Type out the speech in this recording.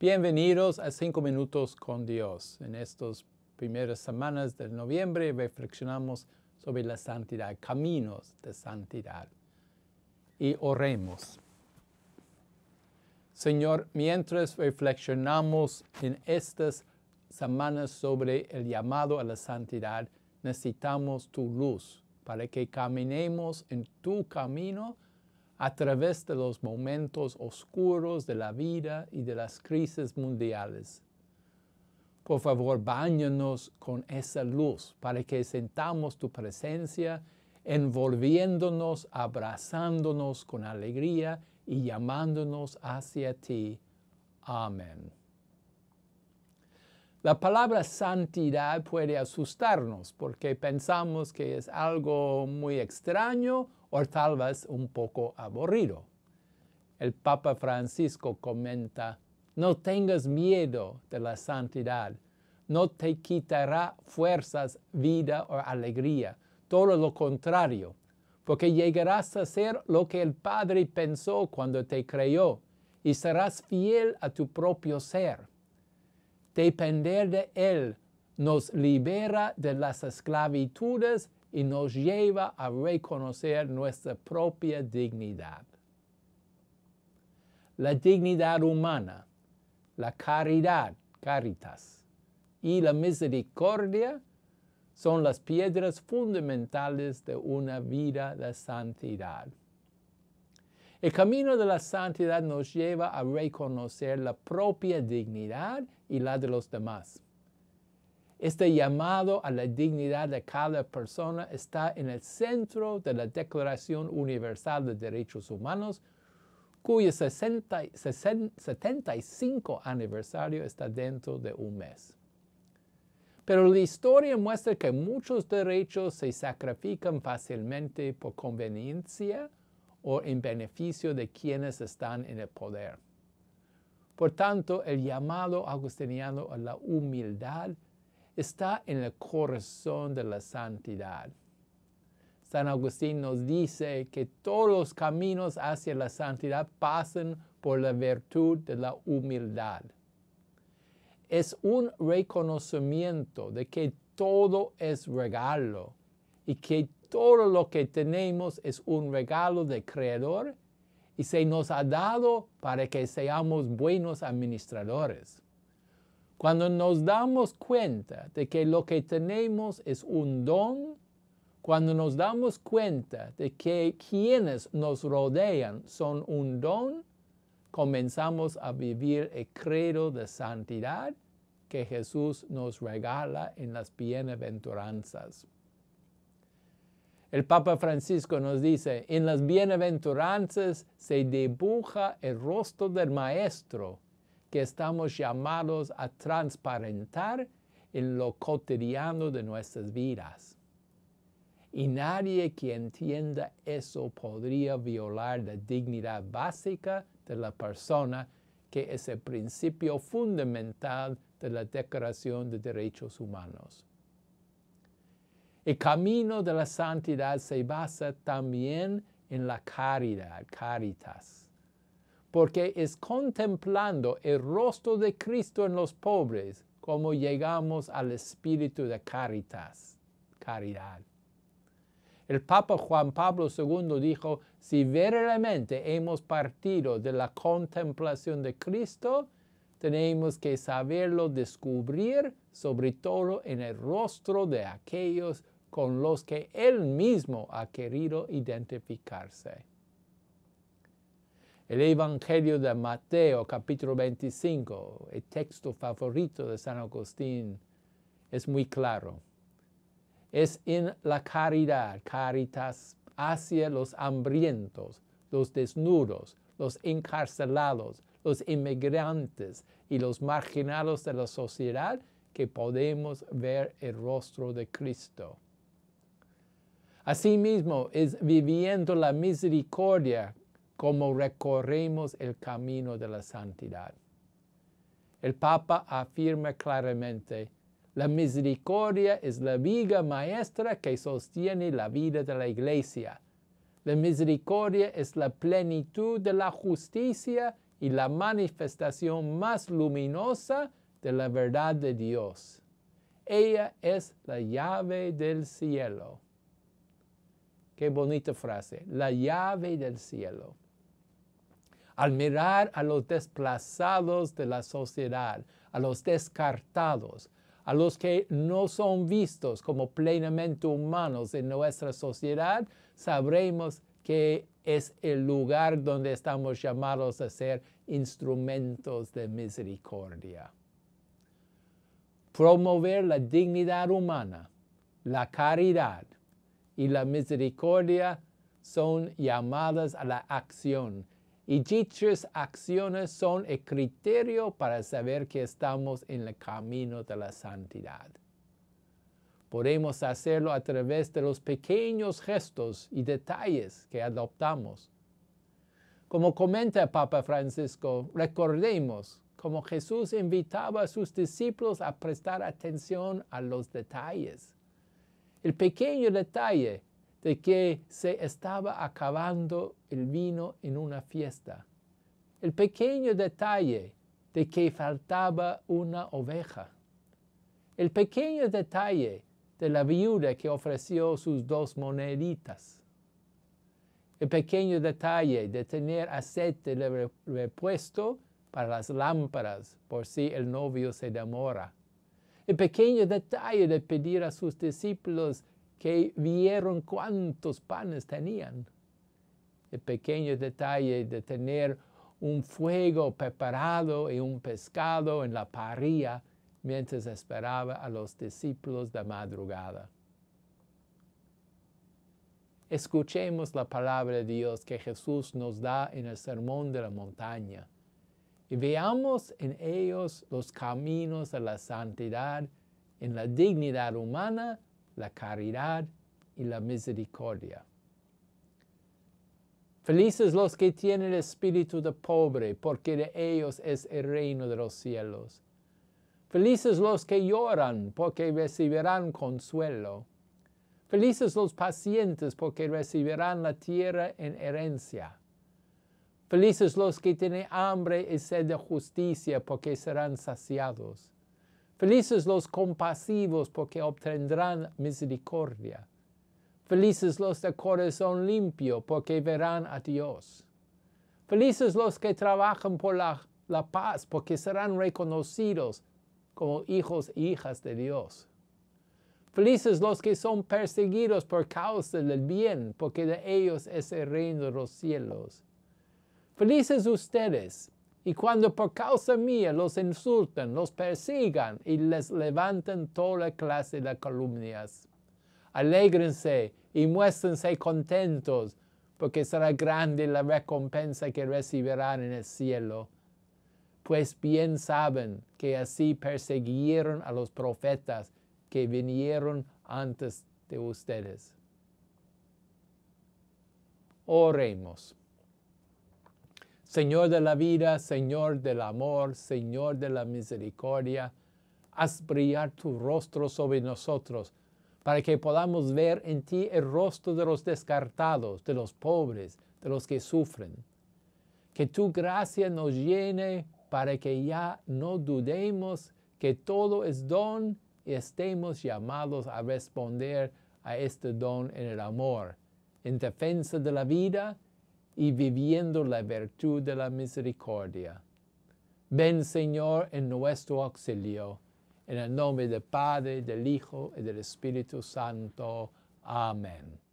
Bienvenidos a Cinco Minutos con Dios. En estas primeras semanas de noviembre reflexionamos sobre la santidad, caminos de santidad. Y oremos. Señor, mientras reflexionamos en estas semanas sobre el llamado a la santidad, necesitamos tu luz para que caminemos en tu camino a través de los momentos oscuros de la vida y de las crisis mundiales. Por favor, bañanos con esa luz para que sentamos tu presencia, envolviéndonos, abrazándonos con alegría y llamándonos hacia ti. Amén. La palabra santidad puede asustarnos porque pensamos que es algo muy extraño o tal vez un poco aburrido. El Papa Francisco comenta, no tengas miedo de la santidad, no te quitará fuerzas, vida o alegría, todo lo contrario, porque llegarás a ser lo que el Padre pensó cuando te creó y serás fiel a tu propio ser. Depender de Él nos libera de las esclavitudes y nos lleva a reconocer nuestra propia dignidad. La dignidad humana, la caridad, caritas, y la misericordia son las piedras fundamentales de una vida de santidad. El camino de la santidad nos lleva a reconocer la propia dignidad y la de los demás. Este llamado a la dignidad de cada persona está en el centro de la Declaración Universal de Derechos Humanos, cuyo 75 aniversario está dentro de un mes. Pero la historia muestra que muchos derechos se sacrifican fácilmente por conveniencia o en beneficio de quienes están en el poder. Por tanto, el llamado agustiniano a la humildad está en el corazón de la santidad. San Agustín nos dice que todos los caminos hacia la santidad pasan por la virtud de la humildad. Es un reconocimiento de que todo es regalo y que todo lo que tenemos es un regalo del Creador y se nos ha dado para que seamos buenos administradores. Cuando nos damos cuenta de que lo que tenemos es un don, cuando nos damos cuenta de que quienes nos rodean son un don, comenzamos a vivir el credo de santidad que Jesús nos regala en las bienaventuranzas. El Papa Francisco nos dice, en las bienaventuranzas se dibuja el rostro del Maestro que estamos llamados a transparentar en lo cotidiano de nuestras vidas. Y nadie que entienda eso podría violar la dignidad básica de la persona, que es el principio fundamental de la Declaración de Derechos Humanos. El camino de la santidad se basa también en la caridad, caritas porque es contemplando el rostro de Cristo en los pobres como llegamos al espíritu de caritas, caridad. El Papa Juan Pablo II dijo, si verdaderamente hemos partido de la contemplación de Cristo, tenemos que saberlo descubrir, sobre todo en el rostro de aquellos con los que Él mismo ha querido identificarse. El Evangelio de Mateo, capítulo 25, el texto favorito de San Agustín, es muy claro. Es en la caridad, caritas, hacia los hambrientos, los desnudos, los encarcelados, los inmigrantes y los marginados de la sociedad que podemos ver el rostro de Cristo. Asimismo, es viviendo la misericordia como recorremos el camino de la santidad. El Papa afirma claramente, la misericordia es la viga maestra que sostiene la vida de la iglesia. La misericordia es la plenitud de la justicia y la manifestación más luminosa de la verdad de Dios. Ella es la llave del cielo. Qué bonita frase, la llave del cielo. Al mirar a los desplazados de la sociedad, a los descartados, a los que no son vistos como plenamente humanos en nuestra sociedad, sabremos que es el lugar donde estamos llamados a ser instrumentos de misericordia. Promover la dignidad humana, la caridad y la misericordia son llamadas a la acción y dichas acciones son el criterio para saber que estamos en el camino de la santidad. Podemos hacerlo a través de los pequeños gestos y detalles que adoptamos. Como comenta el Papa Francisco, recordemos cómo Jesús invitaba a sus discípulos a prestar atención a los detalles. El pequeño detalle de que se estaba acabando el vino en una fiesta. El pequeño detalle de que faltaba una oveja. El pequeño detalle de la viuda que ofreció sus dos moneditas. El pequeño detalle de tener aceite de repuesto para las lámparas por si el novio se demora. El pequeño detalle de pedir a sus discípulos que vieron cuántos panes tenían. El pequeño detalle de tener un fuego preparado y un pescado en la parrilla mientras esperaba a los discípulos de madrugada. Escuchemos la palabra de Dios que Jesús nos da en el Sermón de la Montaña y veamos en ellos los caminos de la santidad, en la dignidad humana, la caridad y la misericordia. Felices los que tienen el espíritu de pobre, porque de ellos es el reino de los cielos. Felices los que lloran, porque recibirán consuelo. Felices los pacientes, porque recibirán la tierra en herencia. Felices los que tienen hambre y sed de justicia, porque serán saciados. Felices los compasivos, porque obtendrán misericordia. Felices los de corazón limpio, porque verán a Dios. Felices los que trabajan por la, la paz, porque serán reconocidos como hijos e hijas de Dios. Felices los que son perseguidos por causa del bien, porque de ellos es el reino de los cielos. Felices ustedes, y cuando por causa mía los insultan, los persigan y les levantan toda clase de calumnias. Alégrense y muéstrense contentos, porque será grande la recompensa que recibirán en el cielo pues bien saben que así persiguieron a los profetas que vinieron antes de ustedes. Oremos. Señor de la vida, Señor del amor, Señor de la misericordia, haz brillar tu rostro sobre nosotros para que podamos ver en ti el rostro de los descartados, de los pobres, de los que sufren. Que tu gracia nos llene para que ya no dudemos que todo es don y estemos llamados a responder a este don en el amor, en defensa de la vida y viviendo la virtud de la misericordia. Ven Señor en nuestro auxilio, en el nombre del Padre, del Hijo y del Espíritu Santo. Amén.